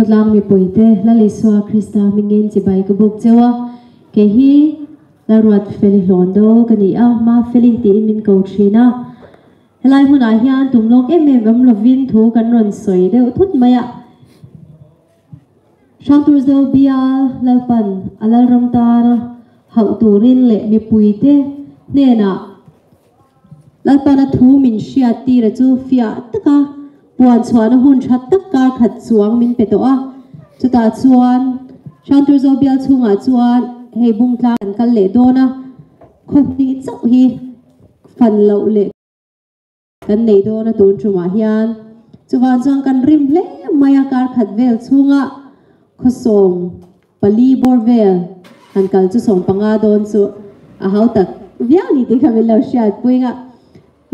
khotlang mi poite la le swa krista mingen chi bai ka buk chewa. Ke hi, la ruat feli londo kani a ma feli ti min ko thina helai huna hian tunglok em em ram lovin thu kan ron soi de thut maya Shantur zo bia lalpan alal ram ta hau turin le mi puite ne na. Lalpan a thu min shia ti ra chu fia taka puan chuan hun that tak kar khat chuang min pe to a chuta chuan Shantur zo bia chunga chuan hei bung tla tlan kal le dona khop ni chau hi fan lo le kan nei dona tun chuma hian chuwan chuan kan rim hle maya kar khat vel chunga khosom pali bor vel han kal chu som panga don chu a hau tak via ni te khavel lo shat puinga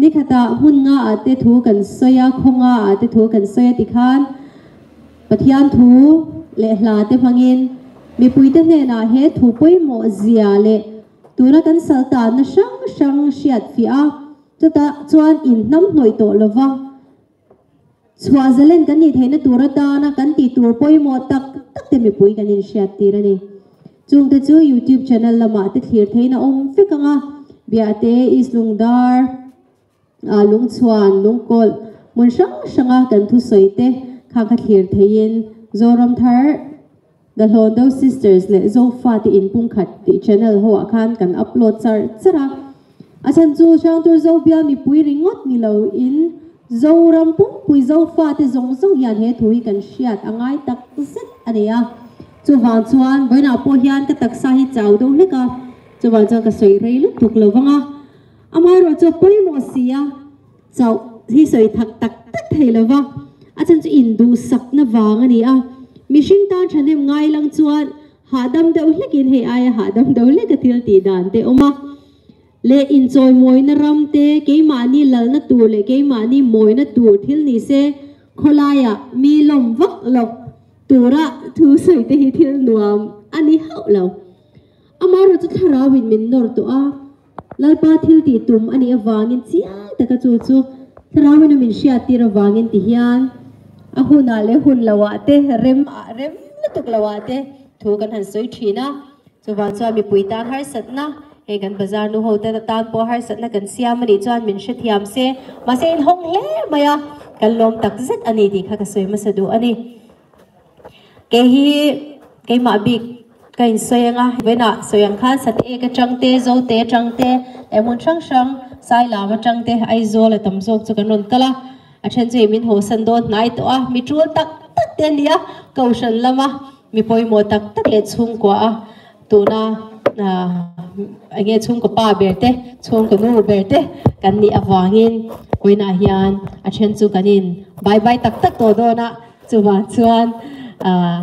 ni khata hun nga ate thu kan soya khonga ate thu kan soya ti khan pathian thu le hla te phangin. Mi puite ne na he thu pui mo zia le. Tura kan salta na sang sang shiat fi a chuta tota, chuan in nam hnoi to lova chua zalen kan nó tu ra ta nó kan ti tur poi mo tắc tắc te mi pui kan in shiat ti ra nè, chung te chú youtube channel lama te thlir theina om fikanga bia te is lungdar a lung chuan lung kol mun sang sanga kan thu soite kha kha thlir thein zoram thar the hondo sisters le zo fa ti in pung khat ti channel ho khan kan upload char chara achan chu chang tur zo bia mi pui ringot ni lo in. Zo ram pung pui zo fa ti zong zong hian he thui kan shiat angai tak zet ania chu wang chuan boina po hian ka taksa hi chau do le ka chu wang chuan ka soi rei lu tuk lo wanga amai ro chu pui mo sia chau hi soi thak tak tak thei lo wa achan chu in du sak na wang ani a mishing ta thanem ngai lang chuan ha dam deuh hlekin he ai ha dam deuh hlek ka thil ti dan te oma le enjoy moi na ram te ke mani lal na tu le ke mani moi na tu thil ni se kholaya mi lom vak lok tura, thu soi te hi thil nuam, ani hau lo. amaro chu thara win min nor to a lalpa thil ti tum ani awangin chia taka chu chu. Thara win min shia ti ra wangin ti hian. A huna le hun lawa ah te, rem rem tuk lawa ah te. Thu kan han soi thina chu wa cha mi puita har satna he gan bazar nu hote ta tan po har satna kan siam ani chuan min she thiam se. Ma se in hong hle maya kan lom tak zet ani di kha ka soi ma sadu ani. Ke hi, ke ma cái xoyanga với nọ xoyang khác, sát e cái trăng tê dâu tê trăng tê. Em muốn trăng sáng, sai là mà trăng tê ai dô là tầm dô cho cái nôn tala à trên gì mình hồ sơn sân đôn nãy à, mi chuột tắc tắc tên đi á cầu sân lama mi poi mô tắc tắc lệ chung quá tu na à, anh em chung có ba bể tê chung có nô bể tê. Cái ni in, quên na hiền à trên chú cái in bye bye tắc tắc đồ đồ na chú bạn chuan à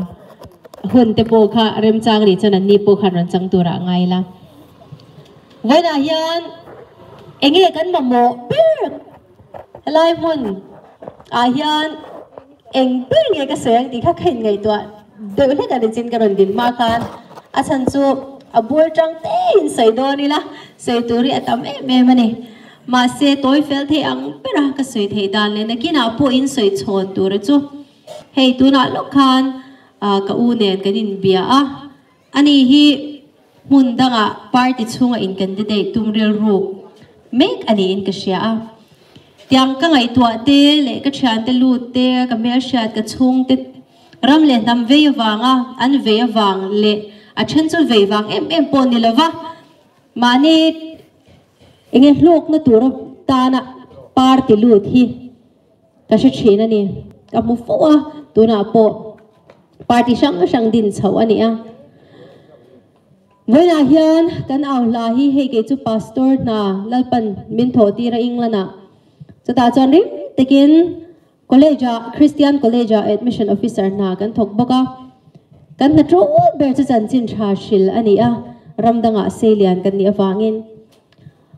หุ่นเตโปค่ะเริ่มจางดิฉันนี่โปค่ะรันจังตัวระไงล่ะวันอายันเองเรียกันมาโมปิ้งลายหุ่นอายันเอ็งปิ้งเองก็เสียงดีข้าเห็นไงตัวเดี๋ยวเล่นกันจินกันดินมากันอาฉันจูอาบัวจังเต้นใส่โดนี่ล่ะใส่ตัวรีอตามเอ๊ะแม่มันเนี่ยมาเสียตัวเฟลที่อังเปรักก็ใส่เทดานเลยนะกินอาปูอินใส่ชนตัวระจูเฮ้ยตัวน่าลูกคัน Ờ, ka u nen kan in bia a ani hi, mun danga party chunga in candidate tum rel ru. Make ani in ka sia a tiang ka ngai tua te, le ka thian te lu te, ka me sia ka chung te. Ram le nam ve wanga an ve wang le. A chen chu ve wang em em pon ni lova. Mani enge hlok na tur ta na party lu thi. Ka se thina ni. Ka mu fo a, tu na po party sang sang din chho ani a Với là hiền, kan ao la hi he ke chu pastor na lalpan min tho ti ra inglana. Cho ta chon rim tekin college Christian college admission officer na kan thok boka. Kan na tro ber chu chan chin tha shil ani a ramdanga ah selian kan ni awangin.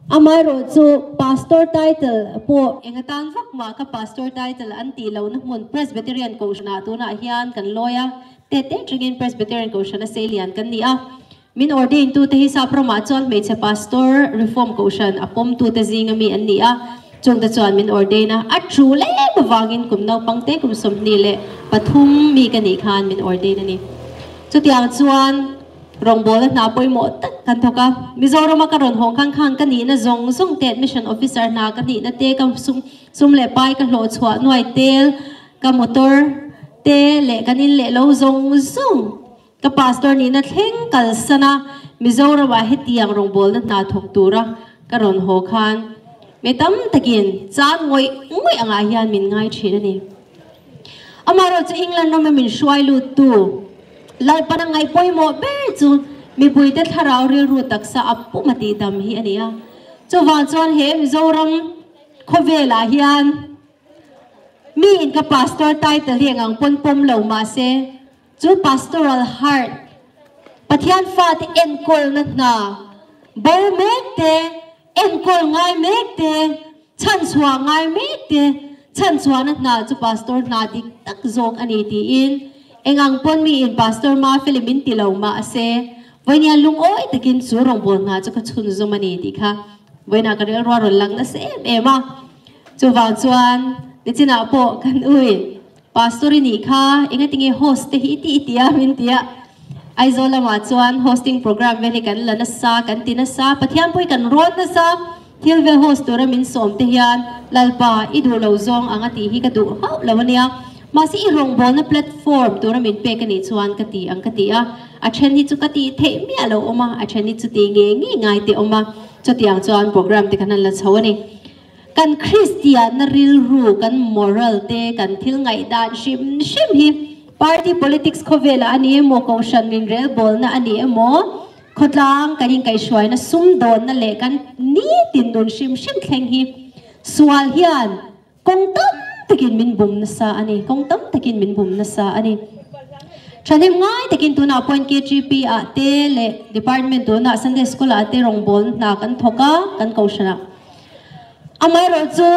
Amaro, so pastor title po engatang vakma ka pastor title ang tilaw na mun Presbyterian ko siya nato na ahiyan kan loya tete trigin Presbyterian ko siya na salian kan niya. Min ordain to tehi sa promatsol made sa pastor reform ko siya apom to tezi nga mi an niya. Chung da chuan min ordain na at chule bawagin kum naw pangte kum som nile pathum mi kanikhan min ordain na ni. So tiyang chuan รองบอลนาปอยหมดกันทกะมิจอรมากระรนหงข้างๆกันนี้นะจงส่งเตดมิชชั่นออฟฟิเซอร์นากันนี้นะเตกับซุ่มซุ่มเล่ไปกันโหลดชัวหน่วยเตลกับมอเตอร์เตเล่กันนี้เล่เราจงซุ่มกับปาสตอร์นี้นะเท่งกันสนะมิจอรมาให้เตียงรองบอลนาทงตัวกระรนหงข้างไม่ต้องตะกินจานงวยงวยอ่างอายันมินง่ายช่นนี้อามาเราจะอิงแลนด์เราไม่มินช่วยลูตู lai pana ngai poi mo be chu. Mi bui te tharau ri ru taksa apu mati dam hi ania chu wa chon he mizoram khovela hian mi in ka pastor title hi ang pon pom lo ma se. Chu pastoral heart. Pathian fa te en kol na. Na bo mek te en kol ngai mek te, chan chua ngai mek te, chan chua na na chu pastor na dik tak zok ani ti in. Engang pon mi in pastor ma philippine ti lo ma ase voinia lung oi takin chu rong bol nga chu ka chun zo mani ti kha voina ka rel ro lang na se e ma chu wa chuan ni china po kan ui pastor ni kha enga tingi host te hi ti ti a min ti a ai zo la ma chuan hosting program ve ni kan la na sa kan ti na sa pathian pui kan ron na sa thil ve host tora min som te hian lalpa i du lo zong anga ti hi ka du มาสิอีรงบอลนะแพลตฟอร์มตัวนั้นเป็นเปกันอีชวนกติอังกติอะอาเชนนี่จุกติเทมีอะไรออกมาอาเชนนี่จุดเงี้ยงี้ง่ายเตออกมาจุดอย่างชวนโปรแกรมที่ขนาดละชาวนี่กันคริสเตียนนริลรูกันมอรัลเตกันทิลไงด้านชิมชิมฮิปาร์ตี้ politics เขาเวลาอันนี้โมกอชันมินเรลบอลนะอันนี้โมขดลางกันยิงไก่ช่วยนะซุ่มโดนนั่นและกันนี่ตินโดนชิมชิมแข่งฮิสวาลเฮียนกงตั้ม takin min bum na sa ani kong tam takin min bum na sa ani Chanim ngai takin tu na point KGP a te le department tu na Sunday school a te rong bol na kan thoka kan kaushana amai ro chu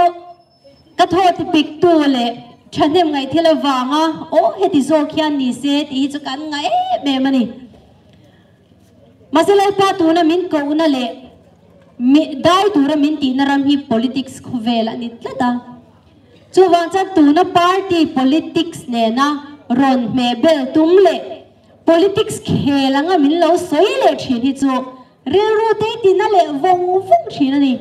ka tho ti pik tu le chanem ngai thila wanga o heti zo khian ni se ti chu kan ngai me mani masalai pa tu na min ko na le. Mi dai tu ra min ti na ram hi politics khu vela ni tla tlata chu wang cha tu na party politics ne na ron me bel tum le politics khela nga min lo soi le thin hi chu rel ro te ti na le vong vong thin ani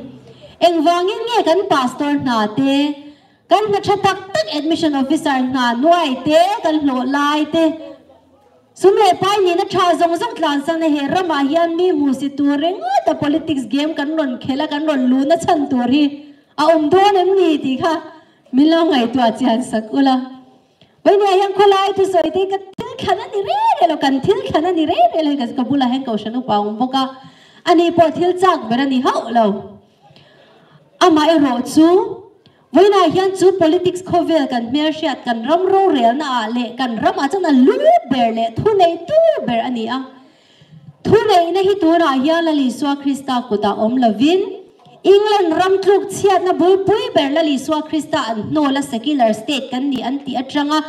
eng wangin nge kan pastor na te kan na chatak tak admission officer na nuai te kan lo lai te sumle pai ni na tha zong zong tlan sang na he rama hian mi mu si tu reng ta politics game kan ron khela kan ron lu na chan tu ri a um do nem ni ti kha mi lo ngai tua chian sakula. Wai ni ayang kholai tu soi te ka til khana ni re re lo kan til khana ni re re le gas kabula hen ko shanu paung boka ani po thil chak berani hau lo. Ama e ro chu. Với na hiện chú politics khó về cần mer shiat cần ram ro rel na lệ cần ram à chẳng là lu ber lệ thu này tu ber anh à thu này na hi tu ra hian la li swa krista ko ta om lavin England ram tluk chiat na bui bui ber la li swa krista an no la secular state kan ni an ti atanga.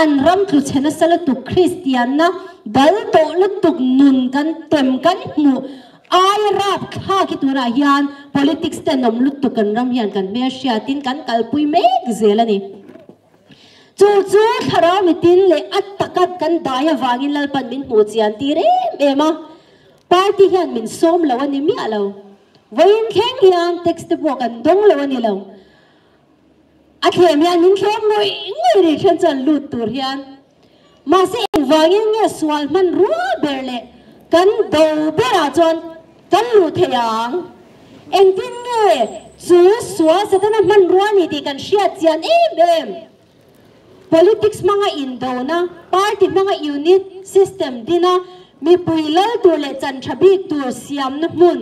An ram tlu chena sala tu christian na dal to lu tuk nun kan, tem kan mu. Ai rap kha ki tura hian, politics te nom lut tu kan ram hian kan me sia tin kan kalpui me zelani chu chu khara mitin le at takat kan daya wangin lal pan min mu chian ti re ema. Party hian min som lawani mi alo vain khen hian text bo kan dong lo ani lo a khem hian min khem ngoi ngoi ri khan chan lut tur hian ma se wangin nge swal man ruwa berle kan do bera chon kan lu theyang en tin nge chu suwa satana man ruani ti kan shia chian em em politics mga indo na, party mga unit system dina mi puilal tu le chan thabi tu siam na mun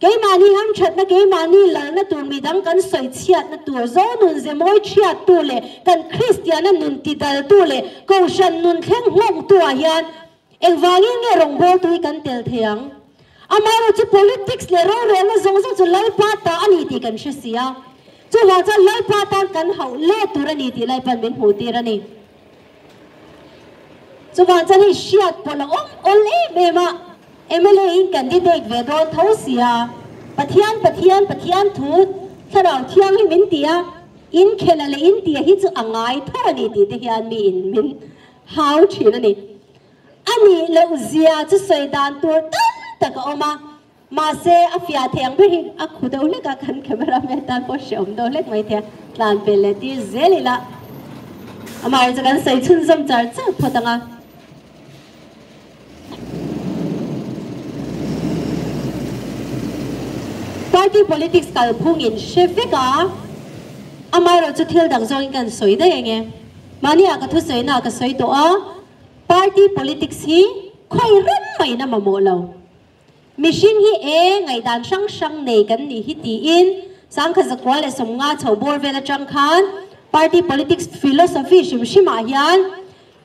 cái mà ni ham chat na cái mà ni là na tu mi đăng cần soi chiat na tu zo nun ze moi chiat tu le cần christian na nun ti dal tu le câu shan nun thleng ngom tu a hian eng wangin nge rong bol tu kan tel thiang amaro chu politics le ro re na zong zong chu lai pa ta ani ti kan shi sia chu wa cha lai pa ta kan hau le tu ra ni ti lai pan min hu ti ra ni chu wa cha ni shiat pola om ole me ma MLA in candidate ve do tho sia pathian pathian pathian thu thà nào thiang hi min tia in khela le in tia hi chu angai thar ni ti te hian mi in min how thin ani ani lo zia chu soi dan tur tan tak oma mà se a fia theng bi a khu le ka kan camera me tan po shom do le mai thia tlan pe le ti zelila amar cha kan sai chun zam char cha photanga party politics kal phung in shefika amai ro chu thil dang zong kan soi da enge mani a ka thu soi na ka soi to a party politics hi khoi ram mai na ma mo lo mission hi e ngai dan sang sang nei kan ni hi ti in. Sang kha zakwa le som nga chho bor vela chang khan party politics philosophy shim shima hian.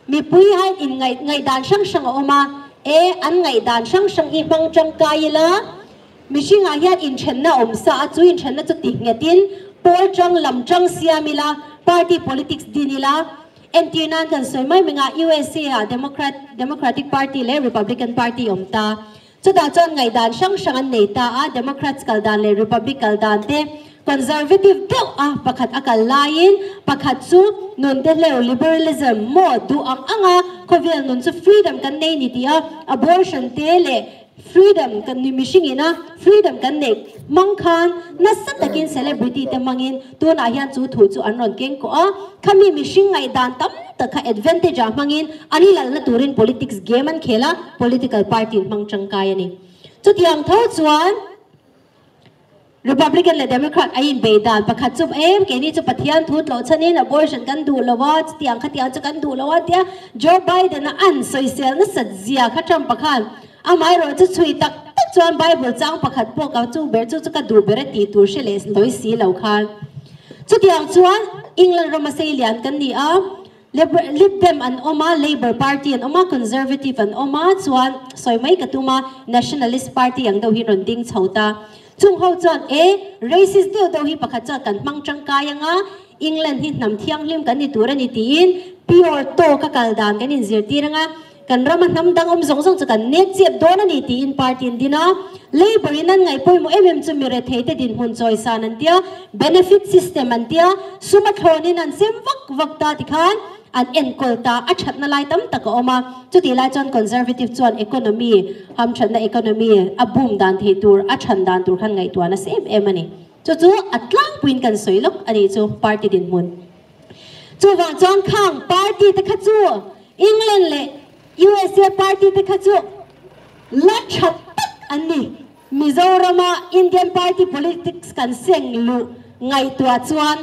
Mi pui hai in ngai ngai dan sang sang oma e an ngai dan sang sang i bang chang kai la mihring ah hian in na awm sa a chu in thenna chu ti ngetin pawl tang lam tang siamila party politics dinila NT kan soi mai, menga USA a Democrat, Democratic Party le, Republican Party om ta chu da chon ngai dan sang sang an nei ta a, Democrats kal dan le Republican dan te. Conservative deuh a, pakhat akal lain pakhat chu non te le, liberalism mo du ang anga. Khovel non chu freedom kan nei ni tia abortion te le freedom kan ni mishing ina, freedom kan ne Mong khan, na sat takin celebrity te mangin, tu na hian chu thu chu an ron keng ko a. Khami mishing ngai dan tam ta kha advantage a mangin. Ani lal na turin politics game an khela, political party mang changkai ani. Chu tiang tho chuan, Republican le Democrat ayin beidan pakhat chup em, ke ni chu pathian thut lo chanin abortion kan du lawa tiang kha tiang chu kan du lawa tia. Joe Biden an social na sajia kha Trump pakhan amai ro chu chui tak tak chuan bible chang pakhat po ka chu ber chu chu ka dur ber ti tur she les loi si lo khan. Chu tiang chuan england ro ma sei lian kan ni a lib dem an oma labor party an oma, conservative an oma, chuan soi mai ka tuma nationalist party ang do hi ron ding chhota chung ho chuan e racist deu do hi pakhat cha kan mang chang kaya à england hi nam thiang lim kan ni tur ani tin pure to ka kal dan kan in zir tiranga kan rama nam dang om zong zong kan net chep don ani ti in party dina labor in an ngai poi mo mm chu mi re thei te din hun choi san an tia benefit system an tia suma thon in an sem vak vak ta ti khan an en kol ta a that na lai tam tak oma chu ti lai chon conservative chuan economy ham than na economy a boom dan thi tur a than dan tur khan ngai tu na sem em ani chu chu atlang puin kan soilok ani chu party din mun chu wang chong khang party te kha chu england le USA party te khachu la chat ani Mizorama Indian party politics kan seng lu ngai tua chuan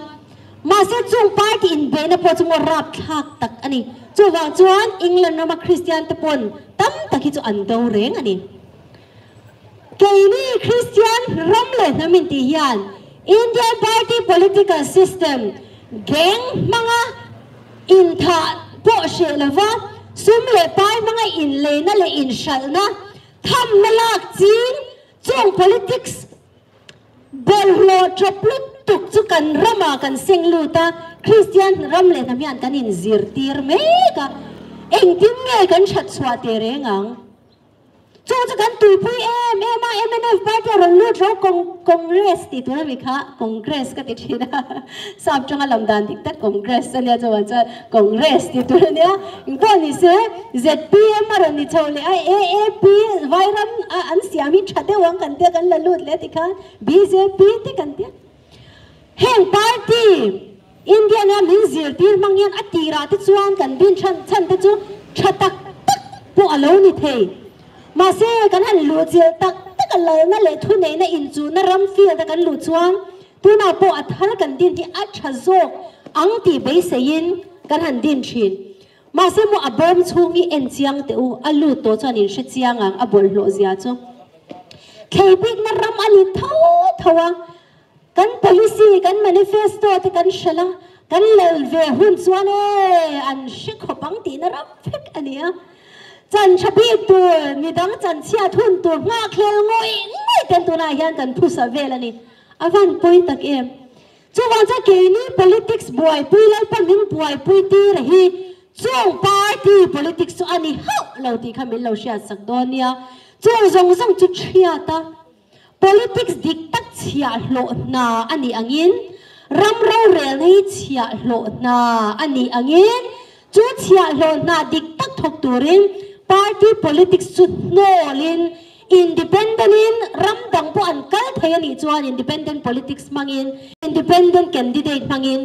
ma se party in be po rap thak tak ani chu wa chuan England rama Christian te pon tam taki chu an reng ani keini Christian ramle na min ti Indian party political system geng mga in tha po she sum le pai mga in le na le in shal na tham na lak chin chung politics bel lo choplut tuk chu kan rama kan sing lu ta christian ram le na mian kan in zir tir me ka eng tim nge kan chat chwa te re ngang cho cho kan tui pui em em a MNF party ron lu tro kong congress ti tu na mi kha congress ka ti thina sab changa lamdan dik tat congress an ya chawan cha congress ti tu na ing to ni se zpm mar ni chole a aap vairam an siami thate wang kan te kan la le ti kha bjp ti kan te heng party India na min zir tir mangyan atira ti chuan kan bin chan chan te chu thatak tak po alo ni thei มาเสียกันหันหลุดเจียตักตักเลยนั่นเลยทุนเนนอินจูนั่นรำฟีลตะกันหลุดจวงตัวนาวปอัทากันดินที่อัจฉริยะอังตีเบสยนกันหันดินชินมาเสียมัวบอมชงอีเอ็นจียงเตออัลลูตัวจานินชิจียงอังอบอลโลเซียจงเคปิกนั่นรำอันนี้เท่าเท่ากัน policy กัน manifesto ตะกันชละกันเลวเวหุ่นจวนเออันชิคขบังตีนั่นรำฟิกอันเนี้ย chân chan biết tu mi đắng chân chia thun tu nga khlel ngồi ngoi ten tu na hian kan phu sa vel ani avan point tắc em. Chu wang cho kỳ ni politics boy pui lai pa những boy pui ti là hi. Chung party politics chu anh hau lâu ti khăm lâu xia sak don nha chung rong rong chú chia ta. Politics dik tak chia lo na anh angin ram ro rel nei chia lo na anh angin chu chia lo na dik tak thok turin party politics chu nolin independent in ram dang po an kal thaya ni chuan independent politics mangin independent candidate mangin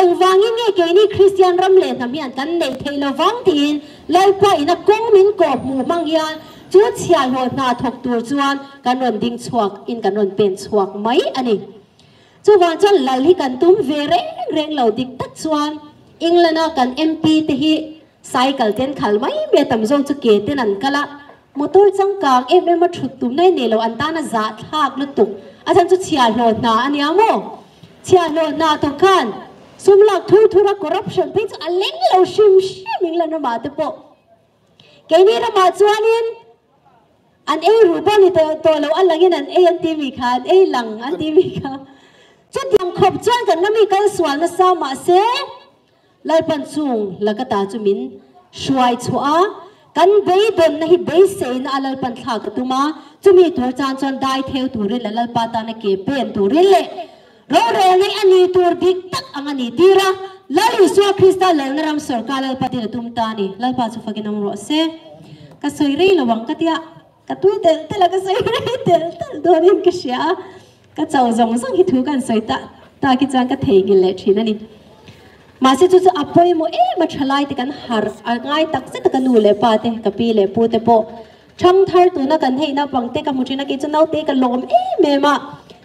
eng wangin nge ke ni christian ram le na mi an kan nei thailo wang tin lai pa ina kong min ko mu mang yan chu chia lo na thok tur chuan kan ron ding chuak in kan ron pen chuak mai ani chu wang chuan lal hi kan tum ve reng reng lo dik tak chuan inglana kan mp te hi cycle ten khal mai me tam zong chu ke ten an kala motor chang kang em em ma thut tum nei ne lo an ta na za thak lu tuk a chan chu chia lo na ani amo chia lo na to khan. Sum lak thu thu ra corruption pe chu aleng lo shim shim ing la na ma te po ke ni ra ma chuanin an e ru ba ni to to lo an langin an e an ti mi kha an e lang an ti mi kha chu diang khop chuan kan na mi kan swal na sa ma se lai pan chung la ka ta chu min shuai chua kan bei don na hi bei se na alal pan thla ka tuma chumi thor chan chan dai theu tur le lal pa ta na ke pen tur le ro re ni ani tur dik tak ang ani tira lal isu krista le na ram sarkar lal pa tin tum ta ni lal pa chu fakin am ro se ka soi rei lo wang ka tia ka tu te te la ka soi rei te tal do rin ka sia ka chau zong sang hi thu kan soi ta ta ki chang ka thei gi le thina ni มาสิจุจะอพยโมเอ๊ะมาชลายติกันหาร์ง่ายตักสิตกันนูเลปาเตกับปีเลปูเตโปช่างทาร์ตัวนักันให้นับวังเตกับมุจินักกิจนเอาเตกันลมเอ๊ะเมมา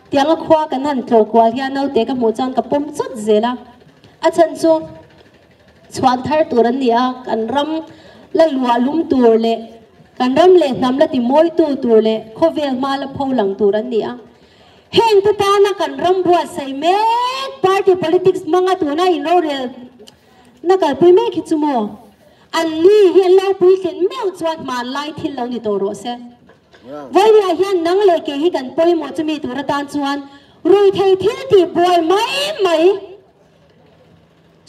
เตียงคว้ากันนั่นตัวกวาที่เอาเตกับมุจันกับปมสุดเจละอาจารย์จูช่วงทาร์ตัวนั้นเนี่ยกันรำและลัวลุ่มตัวเลยกันรำเลยนำละติมวยตัวตัวเลยเขาเวลมาละพอหลังตัวนั้นเนี่ย heng tu ta na kan ram bua sai me party politics manga tu na in rel na kal pui me ki chumo an ni hi la pui ken meu chuat ma lai thil lo ni to ro se vai ni a hian nang le ke hi kan poi mo chumi tu ra tan chuan rui thei thil ti boy mai mai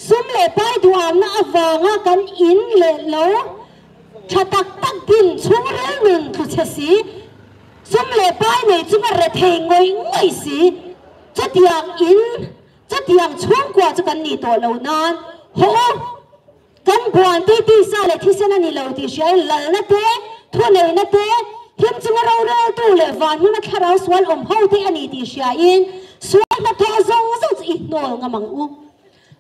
sum le pai duam na awanga kan in le lo thatak tak din chung rel nun thu ซุ่มเล่ป้ายในจุ่มเรเทงงอยงอยสิจะเดียงอินจะเดียงช่วงกว่าจะกันนี่ตัวเรานอนโหกันบวนที่ที่ซาเลที่เสนานี่เราที่เชื่ลังนั่เตะทุนเลยนั่เตะทียมจุ่มเราเราตัวเลยวันนี้มาคาราสวนอมเฮาที่อันีที่เชื่ออินสวนมาทอซงซงอีกน่อยมังอู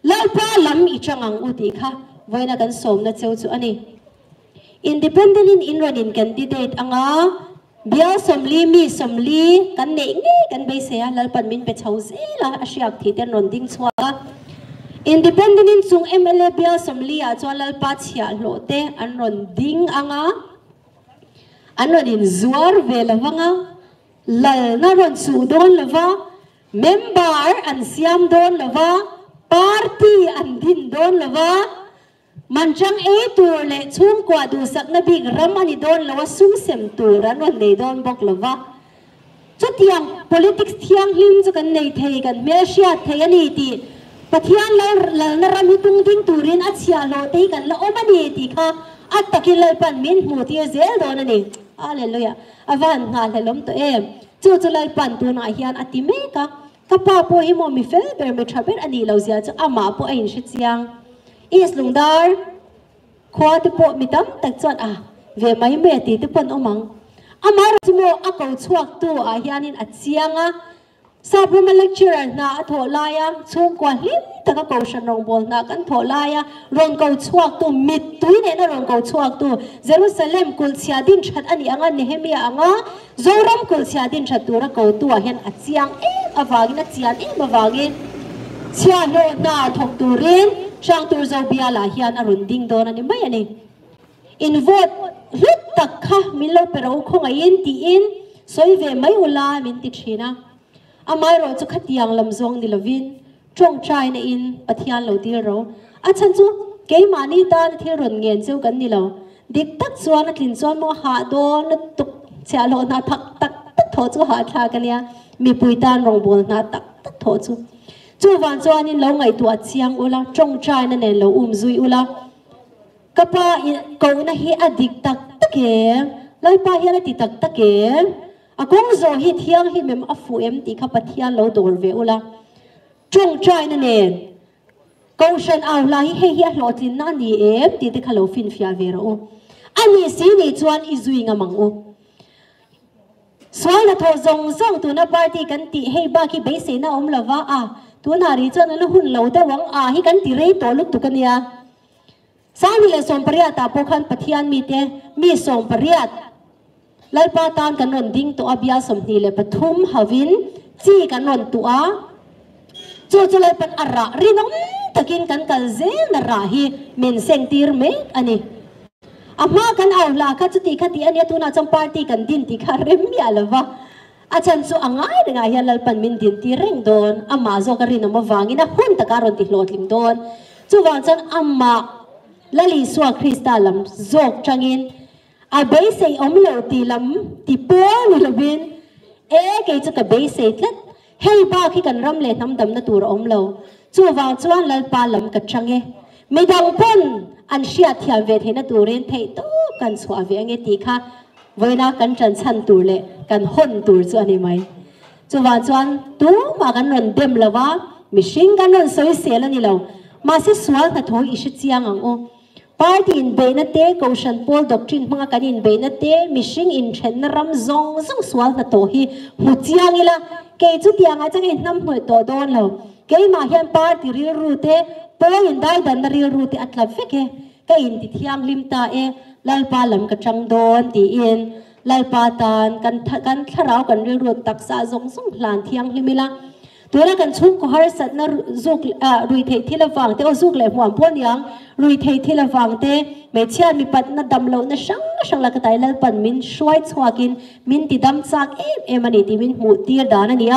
เล่าป้าลำอีจังองอูดีค่ะไว้นักันสมนะเจ้าจุอันนี้ independent in Inran in candidate anga bia somli mi somli kan ne nge kan be se lal pan min pe chau se la ashiak thi ten ron ding chwa independent in chung mla bia somli a chaw lal pa chhia lo te an ron ding anga an ron in zuar ve lawanga lal na ron su don lawa member an siam don lawa party an din don lawa man chẳng e tur lệ chung kwa du sak na big ram ani don lawa xem sem tur an wan nei don bok lawa chu tiang politics thiang him chu kan nei thei kan me sia thei ani ti. Pathian le la na ram hi tung ding turin a chia lo te kan la omani ti kha. At takin le pan min mu ti zel don ani. Hallelujah. Avan nga le lom to em. Chu chu lai pan tu na hian ati me ka ka pa po hi mo mi fel ber me thaber ani lo zia chu ama po ain shi is lung dar khwa tu po mi tam tak chon a à? ve mai me ti tu pon omang amar chimo a ko chuak tu a à? hianin a à chianga sabrama lecturer na tho laya chung kwa hlim taka ko shan rong bol na kan tho laya rong ko chuak tu mit tui ne na rong ko chuak tu jerusalem kul sia din that ani anga nehemia anga zoram kul sia din that tu ra ko tu a hen a chiang. E awagin a chian e mawagin chia no na thong tu rin sang tur zo bia la hian a run ding don ani mai ani in vot rit tak kha min lo pero khong a in ti in, soi ve mai ula min ti thina amai ro chu khatiang lam zong ni lovin trong trai na in pathian lo ti ro. A chan chu, ke mani ta thil run ngen chu kan ni lo. Dik tak chuan a thin chuan mo ha do na tuk cha lo na thak tak tak tho chu ha tha kan ya mi pui tan rong bol na tak tak tho chu chu van chuan in lo ngai tua chiang ula trong trai na ne lo um zui ula. Kapa ko na hi adik tak take lai pa hi na ti tak take a kong zo hi thiang hi mem afu em ti kha pathian lo dor ve ula. Trong trai na nen câu chuyện ao la hi hi hi lo tin na ni em ti te khalo fin fia ve ro. Ani si ni chuan i zui nga mang u. Swai na tho zong zong tu na party kan ti hei ba ki be se na om lova a. ตัวนารีจนนั้นหุ่นเหล่าแต่วังอาหิกันตีเรยตัวลุกตุกันเนียสามีเลสมปริยัตาพกันปฏิยานมีเตมีส่งปริยัตไล่ปาตานกันนนดิ้งตัวอบิยาสมนีเลยปทุมหาวินจี้กันนนตัวจู่จู่เลยเป็นอะไรรีน้องตะกินกันกันเจนราฮีมินเซงตีร์เมกอันนี้อามากันเอาละคัจติคติอันนี้ตัวน่าจำปาร์ตีกันดินที่คาเรมยาลวะ Achan so angay na nga yan lalpan min din ti ring doon, amazo ka rin na mavangin na hunta karon ti lotling doon. So wansan amma laliswa kristalam zok changin, abay say omlo ti lam ti po nilabin, eh kay sa kabay say tlat, hey ba kikan ramle namdam na tura omlo. So wansan lalpalam katsange, may dangpon, an siya tiyan vet na turin, tay to kan suave ang itika, เวลากันจันชันตูเละกันห่นตูจวนนี่ไหมจวนจวนตูมากันนนเดมละว่ามิชิงกันนนสวยเสียแล้วนี่เรามาเสสวลถ้าทอยอิชเจียงอังโอ party in benate koshan pol doctrine mga kanin benate mishing in chen ram zong zong swal na to hi mutiang ila kay chu tiang acha in nam hoi to don lo kay ma hian party ri ru te pol in dai dan ri ru te atla feke kay in ti thiang lim ta e ลลปาหลำกระจังโดนตีอินลลปาตานกันกันทะราวกันเรื่อยๆตักซาสงสงหลานเที่ยงหรือไม่ละตัวละกันชุ่มก็ฮาร์สัตว์นรุกอ่ารุยเทที่ละฟังเตอจุกเลยหววพ่นยังรุยเทที่ละฟังเตไม่เช่ยมีปัตนัดำเลวนะช่างช่างละก็ตายละปันมินช่วยชัวกินมินติดดำซากเอ็มเอ็มันนี่ที่มินหูเตียดานะเนี่ย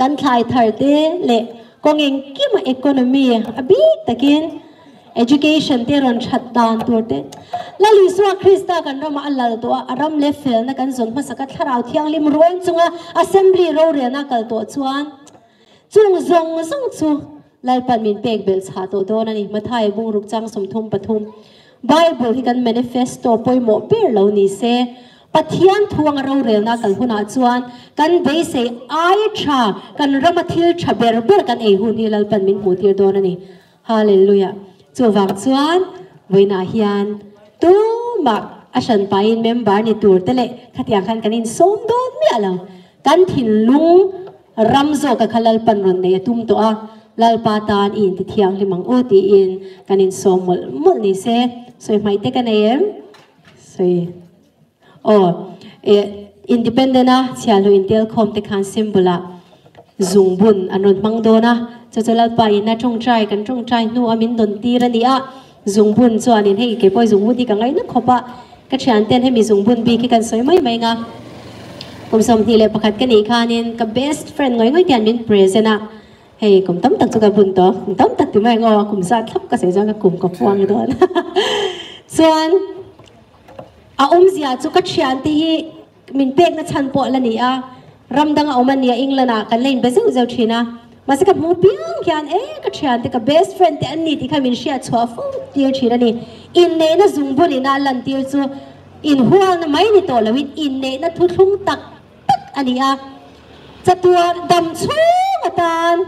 กันคลายทาร์เดเละกองเองกี่มาเอคอนมีอบีตะกิน education ที่รอนชัดดานตัวเดแล้วลิสว่าคริสต์กันรามาอัลลอฮ์ตัวอารมเลเฟลนะกันสนมาสกัดทราวที่อังลิมรวนจุงอะ assembly เราเรียนนักตัวชวนจุงจงจงจูลายปันมินเปกเบลสาตัวโดนนี่มาไทยบุงรุกจังสมทุมปฐุมไบเบิลที่กัน manifesto ปอยหมอเปิลเหล่านี้เซ ปัทยันทวงเราเรียนนะกันคุณอาจวนกันเบสเซไอชากันรำทิลชาเบรเบรกันเอหูนีลลปันมินหูเทียดอนนี่ฮาเลลูยาจวักจวนเวนาฮิยันตูมักอาชันไปเมมบาร์นี่ตัวเตเลขัดยังขันกันอินสมดอนไม่เอากันถิ่นลุงรำโซกับขลัลปันรอนเนียตุ้มตัวลลปาตานอินที่เที่ยงลิมังอุตีอินกันอินสมมุลมุลนี่เซสวยไหมเตกันเองสวย o e independent na chialu intel khom te khan symbol a zungbun anon mangdona cho cho lal pa in na trong trai kan trong trai nu amin don ti ra ni a zungbun cho anin hei ke poi zungbun ti ka ngai na khopa ka thian ten he mi zungbun bi ki kan soi mai mai nga kum som ti le pakhat ka ni khanin ka best friend ngoi ngoi tian min present a hei kum tam tak chu ka bun to kum tam tak ti mai ngo kum sa thap ka se jang ka kum ka puang don chuan a um zia chu ka thian ti hi min pek na chan po la ni a ram dang a oman nia inglana kan lein bezu zeu thina masa ka mu piang kyan e ka thian te ka best friend te an ni ti kha min shia chwa fu tir thina ni in ne na zung bu ni na lan tir chu in hual na mai ni to lawin in ne na thu thung tak tak ani a chatua dam chu atan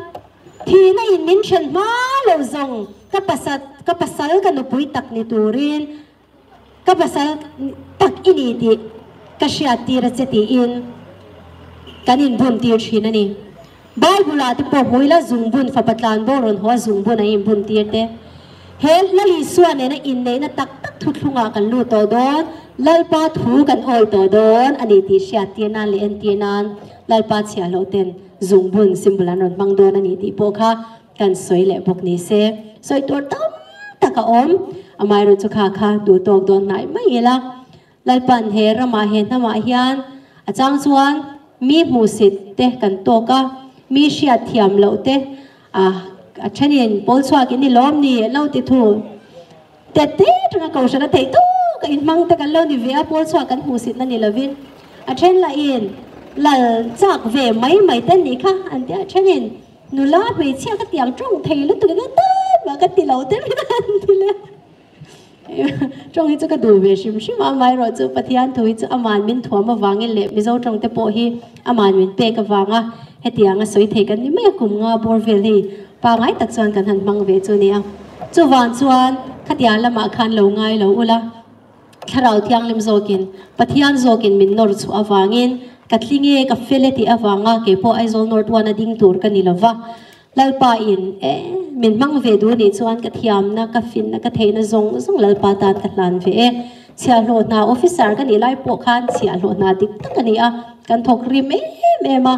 thi na in min chen ma lo zong ka pasat ka pasal ka no pui tak ni turin ka pasal tak ini ti ka shia tira cheti in kanin bun tir thina ni Bible ati po hoila zungbun fapatlan boron ho zungbun ay bun tirte hel lali suan ne na in ne na tak tak thut lunga kan lu to don lal pa thu kan ol to don ani ti sia tiana le en tianan lal pa chia lo ten zungbun simbulan ron bang don ani ti po kha kan soi le bok ni se soi tor tam taka om อมายรุนสุขาคาดูตกโดนไหนไม่เงละลายปันเฮระมาเห็นทมาเฮียนอาจารย์ส่วนมีมูสิทเตะกันโตก็มีเชียเทียมเหลาเตะอ่าเช่นนี้บอลสวากินนี่ล้อมนี่เล่าติดถูแต่เตะตรงนั้นเขาชนะเตะตู้ก็อินมังแต่กันเล่านี่เวียบอลสวากันมูสิตนั่นนี่ละวินอาเช่นละอินหลังจากเวไม่ไม่เต้นนี่ค่ะอันเดียเช่นนี้หนูลาไปเชี่ยก็เตียงจ้องเทแล้วตัวก็เต้นมาก็ตีเราเต้ไม่ได้ทีเลย trong hi chu ka du ve shim shim a mai ro chu pathian thui chu aman min thua ma wangin le mi zo trong te po hi aman min pe ka wanga hetianga soi thei kan ni mấy kum nga bor vel hi pa ngai tak chuan kan han mang ve chu nia chu wan chuan khatian lama khan lo ngai lo ula tharau thiang lim zokin pathian zokin min nor chu awangin katlinge ka fele ti awanga ke po aizol nor tuana ding tur เราปาอินเอ๊มันมั่งเวดูนี่ชวนกระเทียมนะกระฟินนะกระเทนนะซงซงเราปาตาตะลานเวเชียโหลดนาออฟฟิเซอร์กันนี่ไล่ปวกขันเชียโหลดนาติดตั้งกันนี่อะกันทกริมเอ๊ะแม่มา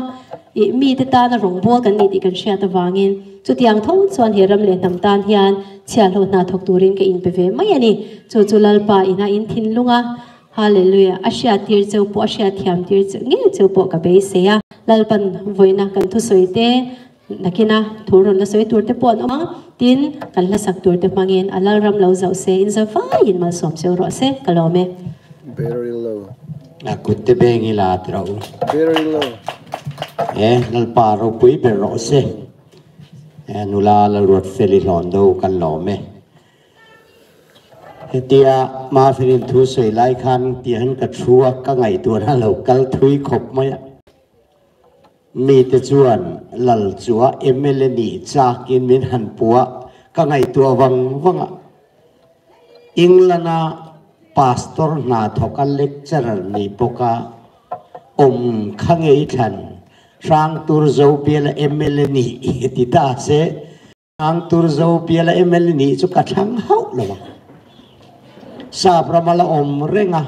อีมีแต่ตาหลงบัวกันนี่ดิกันเชียตะวางินจุดยังทุ่งชวนเฮรัมเลนนำตาเฮียนเชียโหลดนาทกตูรินกับอินไปเวไม่ยันนี่จุดจุลลปาอินอินทินลุงอะฮาเลลูยาอาเชียทีร์เจ้าปออาเชียทียมทีร์เจ้าเงี้ยเจ้าปอกับเบสเซียลลปันไว้นะกันทุสวยเต้ nakina thuron la soi tur te pon ma tin kan la sak tur te mangin alal ram lo zau se in za fa in mal som se ro se kalome Very low. na kutte bengi la trau Very low. e nal paro pui be ro se e nula la ruat feli londo kan lo me he tia ma filin thu soi lai khan ti han ka thua ka ngai tu na lo kal thui khop มีแต่ชวนหลัลจัวเอเมเลนีจากินมินหันปัวก็ไงตัววังวังอิงลนาพาสตอร์นาทกันเลคเชอร์นี่ปกาอมขังไอ้ทันช่งตูร์เจ้าเปียลเอเมเลนีติดตาเซช่งตูร์เจ้าเปียลเอเมเลนีจุกัดช่างเฮาเลยวะซาประมาลาอมเร่งอะ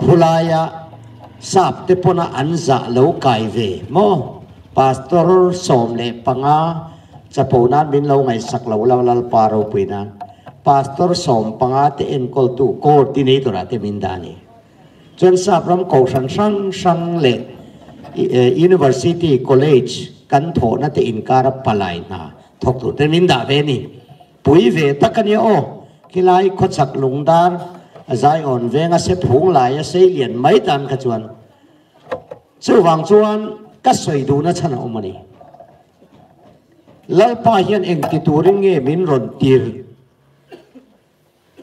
คุลายะ sap te pona anza lo kai ve mo pastor som le panga chapona mình lo ngai sak lo lâu lal paro puinan pastor som panga te en kol tu coordinator ate mindani chuan sapram ko san sang sang le university college kan tho na te in kara palai na thok tu te min da ve ni pui ve takani o kilai kho lùng lungdar zai on venga se phung lai a se lian mai tan ka chuan chu wang chuan ka soi du na chana omani lalpa hian eng ti turing nge min ron tir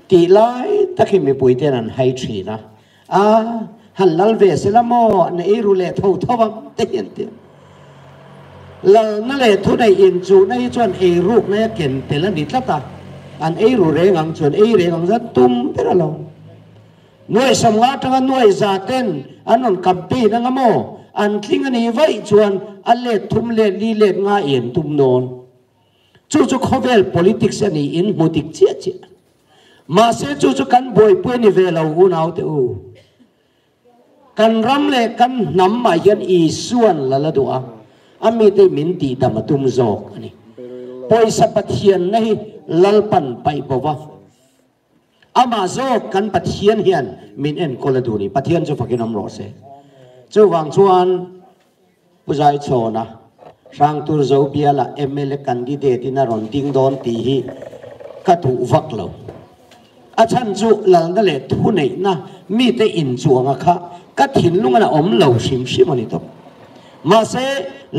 ti lai takhi mi pui ten an hai thi na a han lal ve se la mo na e ru le tho tho bang te hian te lal na le thu nei in chu nei chuan e ruk na ken te la ni tlata an e ru re ngang chuan e re ngang za tum te la lo nuôi sam nga tanga nuôi za ten an on kampi na nga mo an tling ani vai chuan an le thum le li le nga in tum non chu chu khovel politics ani in mutik chia chia ma se chu chu kan boy pu ni ve lo u nau te u kan ram le kan nam ma hian i suan la la duwa ami te min ti dam tum zok ani poi sa pathian nei lalpan pai bova ama zo kan pathian hian min en kola duni pathian chu fakin am ro se chu wang chuan puzai chona sang tur zo biala ml candidate ina ron ding don ti hi ka tu vak lo a chan chu lal na le thu nei na mi te in chuanga kha ka thin lunga na om lo sim sim ani to ma se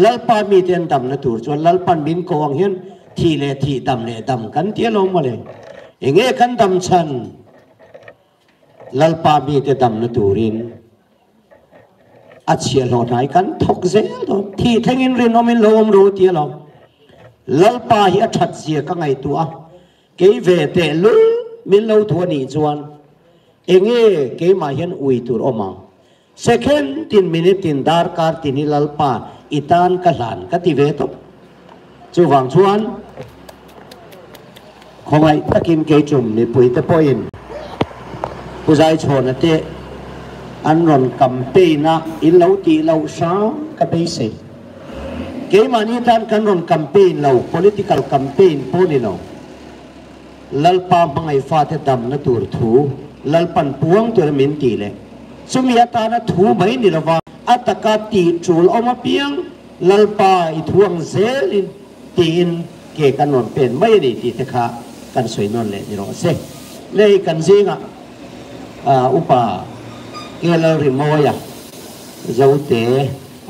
lalpa mi ten dam na tur chuan lalpan bin ko ang hian thi le thi dam le dam kan tia lo ma le inge kan dam chan. Lalpa mi te dam na turin achia lo nai kan thok ze do thi thengin rin omin lo om ro ti lo. Lalpa hi a that zia ka ngai tu a. Ke ve te lu min lo thua ni chuan. Enge ke ma hian ui tur oma. Second tin minute tin dar kar tin lalpa itan ka hlan ka ti ve to chu wang chuan không ai khongai takin kê chùm ni pui te poin puzai chhon ate an ron campaign na, in lo ti lo sa ka be se. Ke mani tan kan ron campaign lo political campaign po ni no lalpa mangai fa te dam na tur thu lalpan puang tur min ti le. Sumi ata na thu mai ni lawa ataka ti chul oma piang lalpa i thuang zelin tin ke kanon pen mai ni ti te kha kan soi non le ni ro se le kan zinga a upa ke la ri moya zau te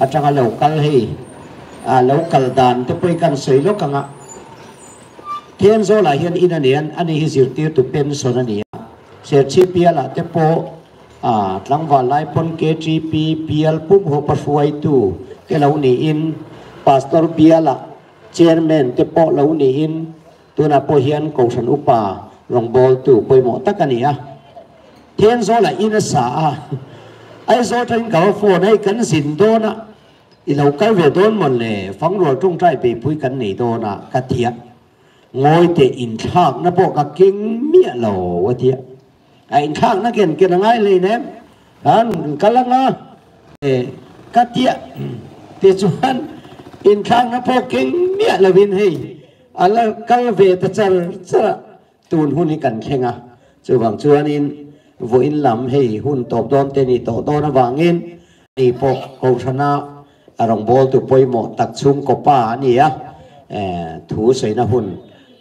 atanga lo kal hi a lo kal dan te poi kan soi lo kanga thiên zo la hian in anian ani hi zir tir tu pen son ania ser chi pia la te po à tlang va lai pon ke chi pi pial pum ho pa suai tu ke lo ni in, pastor pia la chairman te po lo ni in tu na po hian ko san upa rong bol tu poi mo takania thiên zo la in sa a ai zo thain ka fo nei kan sin do na i lo kal ve don mon le phang ro trung trai pe pui kan nei do na ka thia ngồi để in thang nó bộ cả kinh mía lầu vậy thì ai in thang nó kiện kiện ngay lên ném. Anh cái lăng á để cắt tiệt thì chuan in thang nó bộ kinh mía là viên hay ala kal ve ta chal chara tun hun hi kan khenga chuwang chuan in vo in lam hei hun top dom te ni to do na wangin ni po ko thana arong bol tu poi mo tak chung ko pa ni ya eh thu sei na hun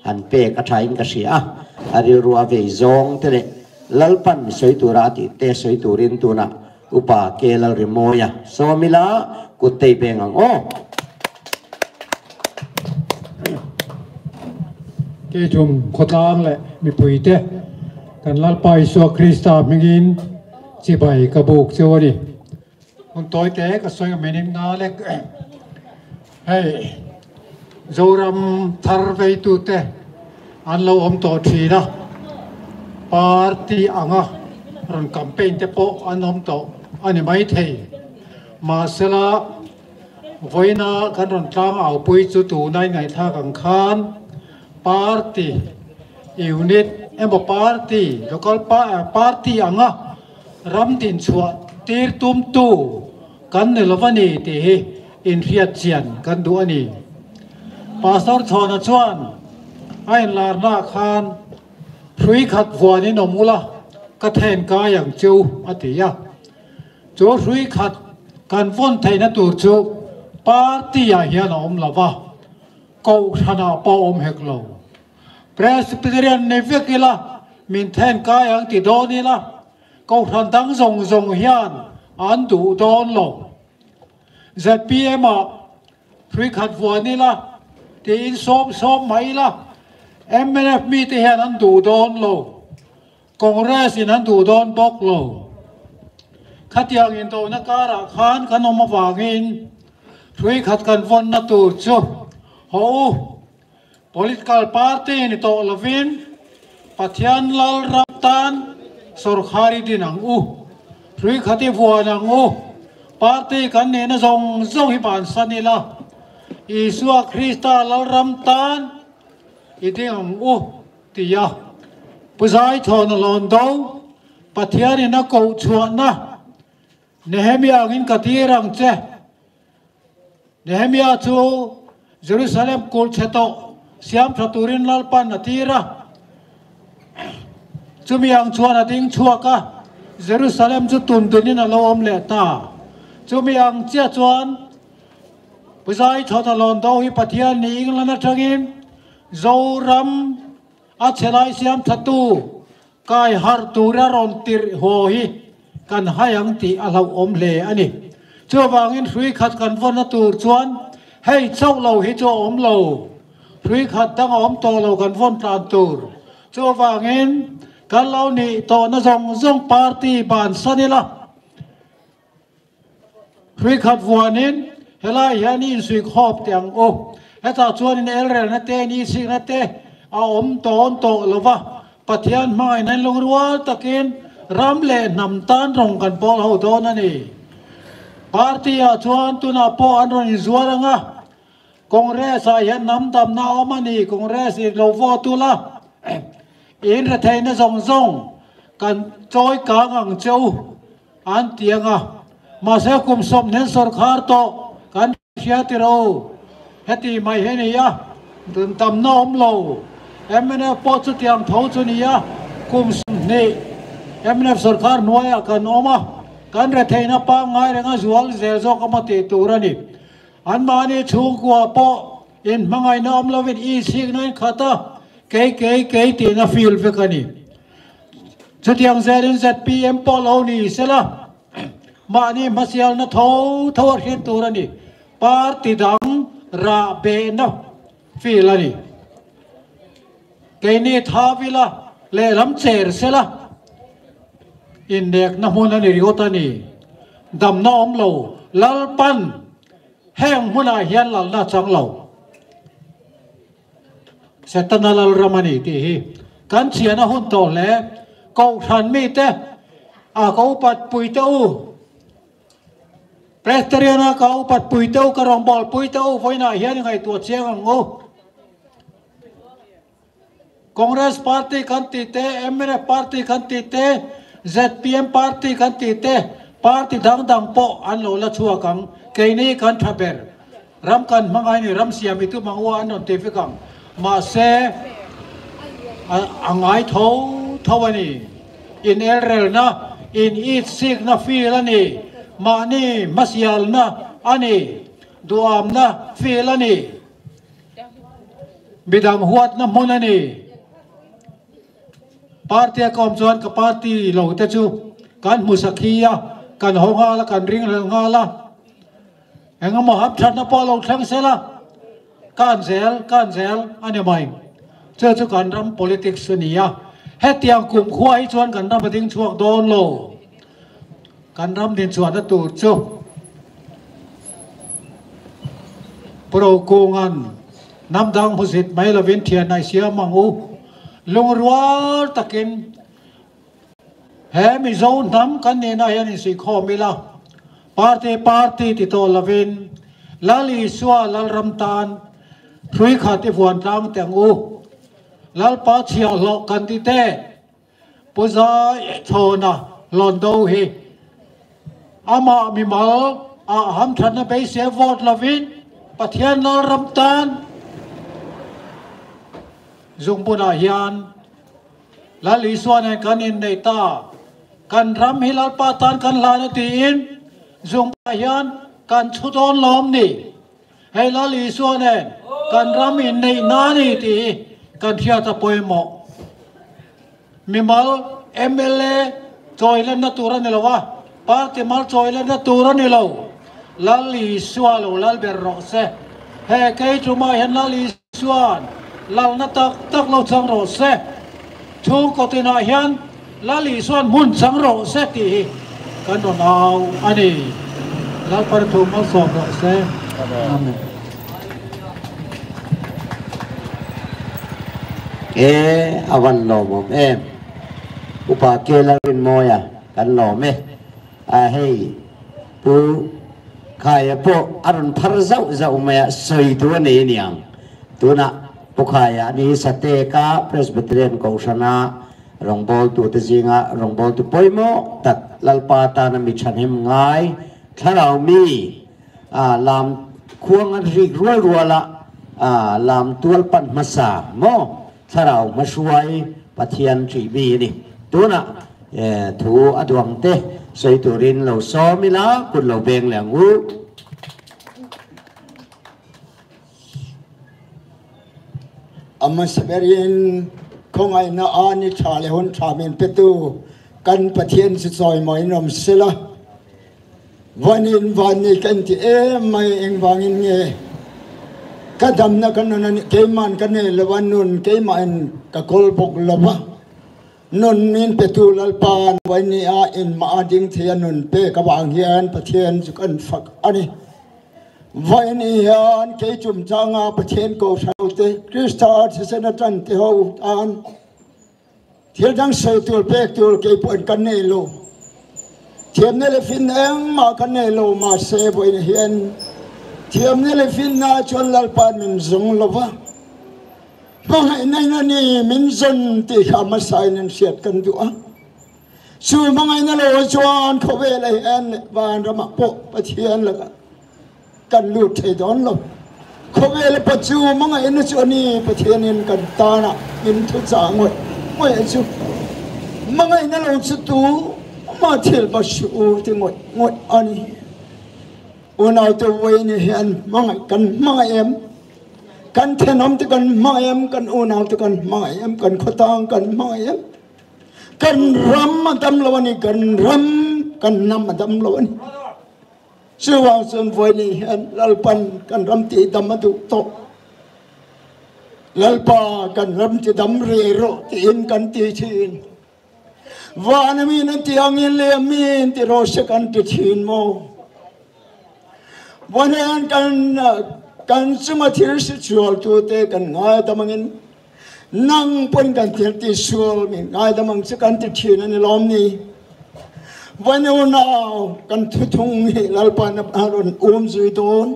han pe ka thain ka sia ari ruwa ve zong te le lalpan sei tu ra ti te sei tu rin tu na upa ke lal rimoya so mila kutte pe ngang o ที่จุมขดล้างและมีปุ๋ยเตะกันลัดไปสัวคริสตาม่งินจีไปกระบุกเจ้าดิคนตัวเตะก็สวยกัเมนิมนาเล็กให้จูจรมทาร์เวตุเตะอันเราอมตัวทีนะปาร์ตี้อ่างอะรันแคมเปญเตโปอันอมตัวอันนี้ไม่เทมาเสละไว้นะกันรันตามเอาปุ๋ยจุตูในไงท่ากังคาน party unit embo party local pa party anga ram tin chua tir tum tu kan ne lovani ti in riat chian kan du ani pastor thona chuan ai lar na khan thrui khat vuani no mula ka then ka yang chu atia chu thrui khat kan von theina tur chu party ya hian om lava ko thana pa om hek lo presbyterian ne vekila min then ka yang ti do ni la ko than dang zong zong hian an du don lo zpm a thrui khat vuani la tin som som mai la MNF mi ti hian an du don lo Congress in an du don bok lo khát yang in to na kara khan kan om awangin free khat kan von na tu chu ho political party ni to lovin, pathian lal raptan sorkhari din ang u. Thui khati vuan ang u. Party kan ne na zong zong hi ban sanila Isua Krista lal ramtan iding ang u tiya puzai thon lon do pathian na ko chuan na. Nehemia ngin katirang che. Nehemia chu Jerusalem kul cheto siam thaturin lalpan natira chumiang chuan ating chuaka Jerusalem chu tun tunin om le ta. Chumiang chia chuan. Puzai thota lon do hi pathian ni inglana thangin zoram a chelai siam thatu kai har tura ron tir ho hi. Kan hayang ti alau om le ani chu wangin hrui khat kan vona tur chuan. Hei chau lo hi chu om lo พริกหัดตั้งอมโตเรากันฟ้นตานตูรชัวฟังเงินกันเรานี่ตอนนั่งซ่งปาร์ตี้บ้านสนนี่ละพริกหัดวัวนินเฮล่าเฮนี่สุขอบเตียงโอ้เฮตาชวนนี่เอลเรนเตนี่สินเตอาอมโตอนโตเลวะปฏิยานไม่นั่นลงรัวตะกินรำเล่นำตานรงกันพอเราโตนั่นนี่ปาร์ตี้อาชวนตัวนาพออันรอนจวนรังอะ Congress ai hiện nắm tầm na ông ani Congress thì lâu vô tu la in ra thấy nó rong rong cần trôi cả ngang châu an tiếng à mà sẽ cùng sống nên sor khar to cần chia tiền đâu hết thì mày hết này à đừng tầm na ông lâu em nên bỏ chút tiền thấu chút này à cùng sống này em nên sor khar nuôi à cần ông à cần ra thấy nó pa ngay ra ngay zual zelo có mà tiền tu ra này an ma ni chu qua po, in mangai na om lovin e sik na khata ke ke ke ti na feel ve ka ni. Chutiang zerin zpm po lo ni sela, ma ni masial na tho tho hin tu ra ni. Par ti dang, ra be na feel ani ke ni tha vila, le lam cher sela, in dek na mun ani riota ni. Dam na om lo, lal pan heng muna hian lal na chang lo setana lal ramani ti hi. Kan chiana hun to le ko than mi te, a ko pat pui te u. Presteriana ka u pat pui te u ka rong bol pui te u voina hian ngai tu chiang ang ngo Congress Party kan ti te MNF Party kan ti te ZPM Party kan ti te party dang dang po an lo la chua kang ke ni kan thaber ram kan mangai ni ram siam itu mangwa an non te fi kang ma se angai tho thawani in errel na in it sik na feel ani ma ni masyal na ani duam na feel ani bidang huat na munani party kom chuan ka party lo te chu kan กันหงาละกันริงเรงาละเองมาหับชัดนะพอลงทั้งเสละการเซลการเซลอันนี้ไม่เจอจุกันรำ politics เนี่ห้เฮตียงกลุ่มขั้วชวนกันรำปฏินช่วงโดนโลกันรำดินชวนตูดจุโปรกูงันน้ำดังผู้สิทธิ์ไม่ละเว้นเทียนในเสียมังอูลงรัวตะกิน he mi zo nam kan ne na yan si kho mi la party party ti to lavin lali suwa lal ram tan thui kha ti fuan tang teng u lal pa chia lo kan ti te pu za tho na lon do hi ama mi mal a ham than na be se vot lavin pathian lal ram tan dùng bùn à hiền là lý xuân này cần in đầy ta kan ram hilal patan kan lanatiin zung payan kan chuton lom ni hei la li helal ne kan ram in nei na ni ti kan thia ta poi mo mi mal mla toilen na tura nilawa parti mal toilen na tura nilaw lal la ber ro se he kai tuma hen lal isuan la na tak tak lo chang ro se thu ko ti na hian la li suan mun sang ro se ti kan do nau ani la par thu ma so ro se amen ke avan lo mo em upa ke la rin mo ya kan lo me a hei pu khaya po arun phar zau zau me soi tu ne niang tu na pukhaya ni sate ka presbyterian ko sana rongbol tu te jinga rongbol tu poimo tak lalpa ta na mi chanim ngai tharau mi a lam khuang an ri rual ruala a lam tual pan masa mo tharau masuai pathian tri bi ni tuna e thu adwang te soi turin lo so mi la kun lo beng lang u amma saberin không ai na an ni thả lệ hôn thả miền pe tu căn bát thiên sự rồi mọi nằm xí la văn in văn ni căn thì em mai anh vang in nghe cái đầm nó căn nó cái man cái này là văn nun cái man cái cột bọc là vâng tu min petul alpan wani a in ma ding thian nun cái vang hiền, hian thiên chu căn phật, anh vậy ni anh cái chúng ta à bát thiên cầu sao thế Christa thì sẽ nó trần thì hậu an. Thiên đang sợi tuổi bẹt tuổi cái bụi căn này lô thiên này là phiên em mà căn này lô mà sẽ bụi hiền thiên này là phiên na cho lal pan mình dùng lô va. Mà hãy nay nó ni mình dân thì khám mà sai nên siết căn đũa sư mong anh nó cho anh khẩu về lại hiền và ra กันลูดเทดอนลบคงเอลปัจจุมังอินุชอนีประเทศนินกันตานะอินทุจางหมดไม่จุมังอินลงสุตูมาเทลปัจจุที่งดงดอันนี้อุณาตัวเวนี่เห็นมังกันมังเอ็มกันเทนอมตกันมังเอ็มกันอุณาตกันมังเอ็มกันขตางกันมังเอ็มกันรำมาดำละวันนี้กันรำกันนำมาดำละวันนี้ ชื่อว่าสมวยนี่เห็นลลปันกันรัำตีดำมาดูตกลลปากันรัำตีดำเรโรตีนกันตีชินวานมีนันตีอังเลมีนตีโรชกันตีชินโมวันนี้กันกันสมาธิสิจวลตัวเตกันง่ายตะมังินนั่งปนกันเทียนตีชวลมีง่ายตะมังสกันตีชินอันนี้ล้อมนี้ วันนี้เรากันทุ่งหิลลปานอารมณ์อุ้มสุดโดน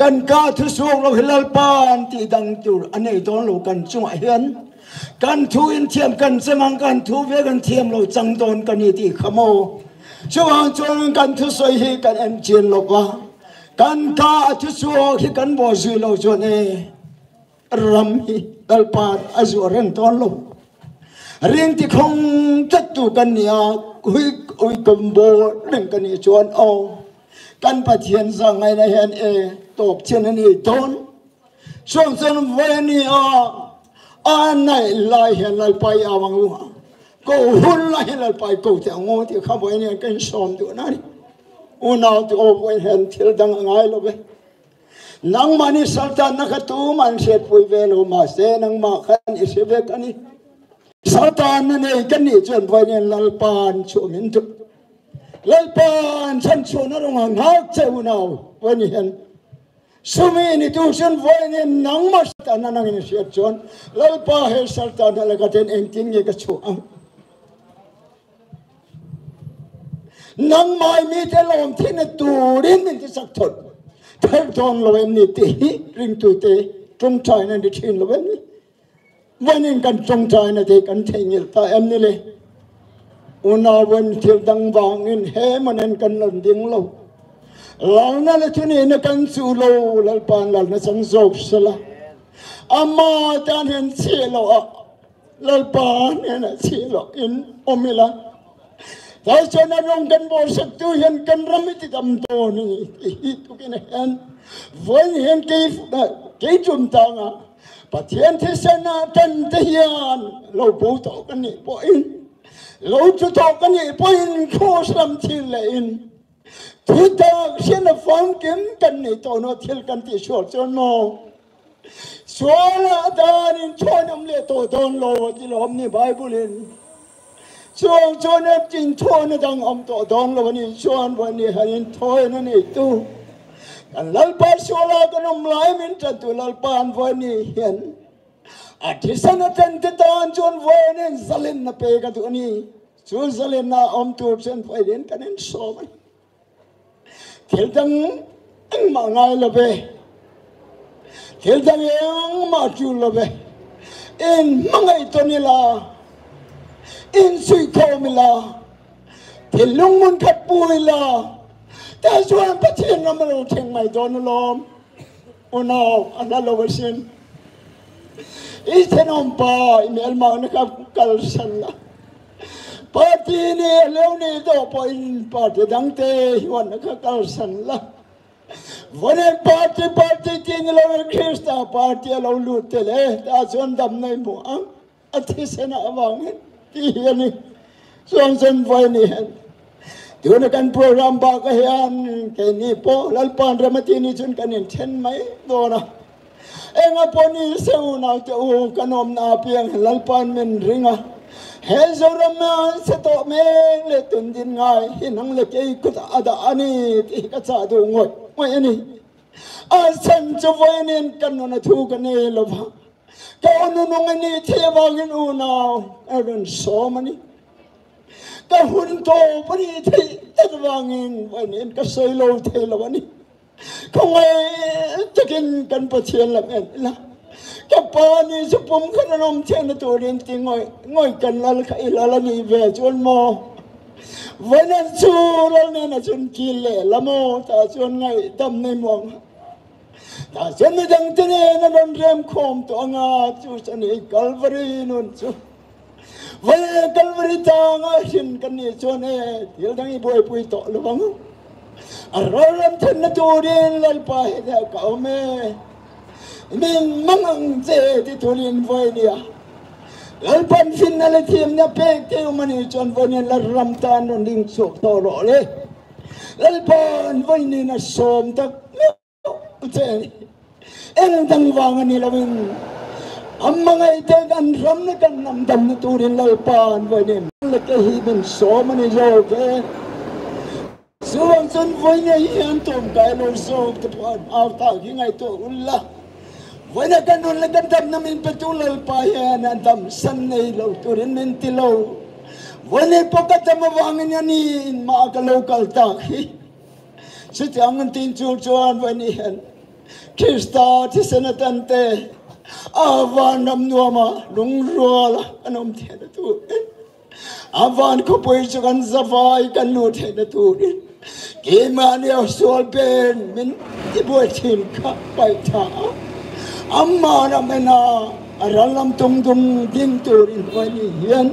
กันก้าทุสวงเราหิลลปานที่ดังจุดอันนี้ตอนเรากันจงเห็นกันทุอินเทียมกันสมังกันทุเวกันเทียมเราจังโดนกันนี่ที่ขโมยช่วงจงกันทุ่งสวยห้กันเอ็มเจียรลบวะกันก้าทุ่งสวงหิกันบ่สุยเราจนเอรำหิลลปานอจุเรื่องตอนลบเรียงที่คงจัดตุกันเนี่ยคุย วดังวางอินเฮมันกันหลังดิ้งโลหลังนั่นเลยที่นี่นะกันสู้โลหลังปานหลังนั่นสังโซบสละอามาจานเห็นเสียโลอ่ะหลังปานเนี่ยนะเสียโลอินอมิละแต่ฉัน Satan ni nei kan ni chen vai nen lalpan chu min tu. Lalpan chan chu na rong hang hak che u nau vai ni hen. Sumi ni tu chen vai nen nang ma ta na nang ni sia chon. Lalpa he Satan la ka ten en tin ye ka chu ang. Nang mai mi te lom tin na tu rin min ti sak thot. Thar ton lo em ni ti ring tu te trung chai na ni thin lo em ni. นั้นลงกันบอสักตัวเห็นกันรำไม่ติดตำตัวนี่ที่ทุกินเห็นวันเห็นกี่กี่จุนตังอ่ะ bà thiên thế sen na chân thế hiền. Lâu bố tổ cái này bố in. Lâu chú tổ cái này bố in, khô sâm thiên lệ in. Chú ta xin là phong kiến cái này tổ nó thiên cái tỷ số cho nó. Số là ta nên cho năm lệ tổ tôn lô chỉ là hôm nay bible in. Xuống cho nên chính cho nên đang ông tổ tôn lô này xuống vào này hành thôi nên này tu kan lalpan suala kan om lai min tentu lalpan vani hian ati sana ten tan chon voi vani zalin na pe ka tu ni chu zalin na om tu chen phai den kan en so man thil dang ang ma ngai la be thil dang ang ma chu lo be in mangai to ni la in sui ko mi la thil lung mun khat pui la That's why I'm pretending I'm going to take my daughter along. Oh no, another version. Ethan on bar in the Almanaka Kalsala. Party in a lonely dog point in party, don't they? You want to Kalsala. When a party party in the Lord Christa party alone, Lutel, eh? That's one damn name, huh? At this and I'm on it. Johnson Viney. tuna kan program ba ka hian ke ni po, lal pan ramati ni chun kan in then mai, do na. Enga po ni se u na te u kanom na piang, lal pan men ringa. He zo rama se to me, le tun din ngai hinang le ke ku ada ani ti ka cha du ngoi ngoi ani. A san chu voi nen kan no na thu ka ne lo ba ka onu no ngai ni the ba gin u na erun so mani ก็หุ่นโตปนีที่ตะวางเองวันนี้ก็เซยโลเทลวันนี้เขไงจะกินกันประเชียนละแม่ละกับปานี่สุปมขนมเชนตัวเรียนติง่อยง่อยกันละไอละละนี่แวชวนมอวันนั้นชูแล้วเนี่ยนะชวนกินแหลยละโมแตาชวนไงดำในมองตาฉันไม่ดังเจเนนนเรียมคมตัวงาจูฉันไอกลบรีนุนชู เฮ้กันบริจาคเงินกันนี่ชวนเอ้เดี๋ยวทั้งอีบวยปุยโตอเปล่าอารมณ์ฉันนจูเรียนเลยไปเด็กเขาเม่มิงมังเจที่ทุเรียนไว้เนี่ยแล้วปันฟินอะลรทีมเนี่ยเป็กเที่ยวมันนี่ชวนวันนี้ละรำตาโนดิ่งสุกโตรอเลยแล้วปันวันนี้นะสมตักเจเอ็งตั้งวางอันนี้ละวิน Ang mga ite kan ram na kan nam dam na turin lai pan voinin. La ke hi ben so ni jo ke. Suwang sun voinin yan tom kai lo so te pan av ta ki ngai to ulla. Wala ganun lang gandam namin lai pa yan ang damsan na ilaw turin mentilaw. Wala po katamawangin yan ni maagalaw kaltaki. Sa tiyangan tinsulsuan wala hen Krista ti senatante. avan nam nuama lung ruala anom thena tu avan ko poi chukan zavai kan nu thena tu ke mani au sol ben min ti boi thim ka pai tha amma na mena ralam tung tung ding tu rin hoi ni hian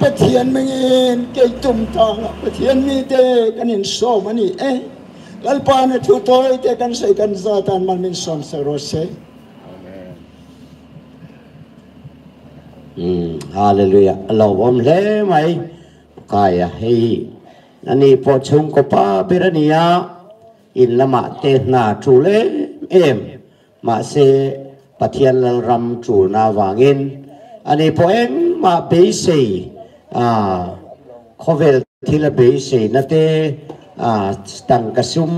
ประเทียนมึงเองเกยตุ่มทางประเทียนมีเตกันเห็นโซมันนี่เอ๊ะแล้วปานทุตอยเตกันใส่กันซาตานมันเป็นสอนสโรเซ Ừ, hallelujah. Lo bom le mai kaya hei. Nani, po chung ko pa berania à. in lama te na chu le em ma se pathian lal ram chu na wangin ani, po em ma be se a à, khovel thila be se na te a à, tang kasum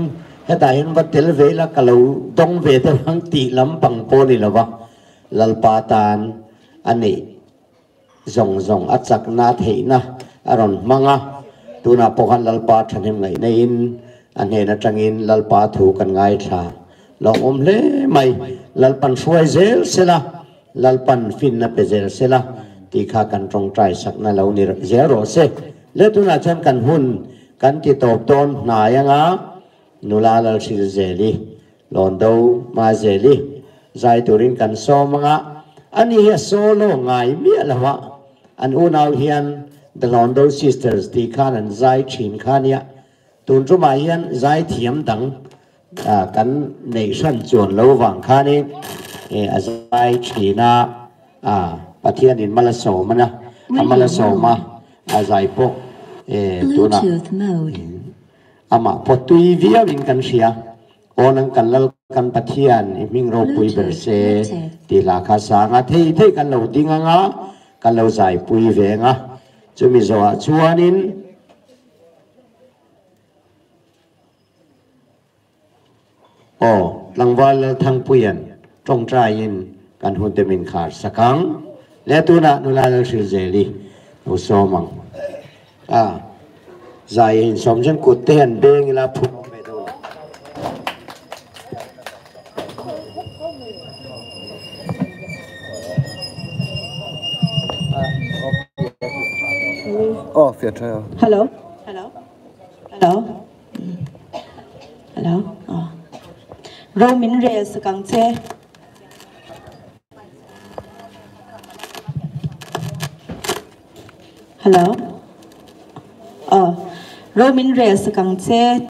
heta hin va tel ve la kalau dong ve te hang ti lam pang po ni lawa lal pa tan ani zong zong at sak na thei na. Aron manga tuna pokan lalpa thanim ngai nei in, an he na tangin lalpa thu kan ngai tha. Lo om le mai, lalpan suai zel sela, lalpan fin na pe zel sela. Ti kha kan trong trai sak na lo ni zero se. Le tuna chan kan hun, kan ti top ton na yanga nula lal sil zeli lon do ma zeli zai turin kan so manga ani he solo ngai mi alawa an unaw hian the Londo sisters ti khan an zai chin khania tun chu ma hian zai thiam dang à kan nei san chuan lo wang khani e a zai china à pathian in mala so mana amala so ma a zai po e tuna Bluetooth mode. ama potui via win kan sia onang kan lal kan pathian i ming ro pui ber se ti la kha sa nga thei thei kan lo dinga nga kan lo zai pui ve nga chumi zo a chuanin o langwal thang puyan trong trai in kan hun te min khar sakang le tu na nu la la shil zeli nô so mang à dài hình sống chân cột tiền bê là phụ tail. Hello? Hello? Hello? Hello? Oh. Romin Reyes kang che. Hello? Oh. Romin Reyes kang che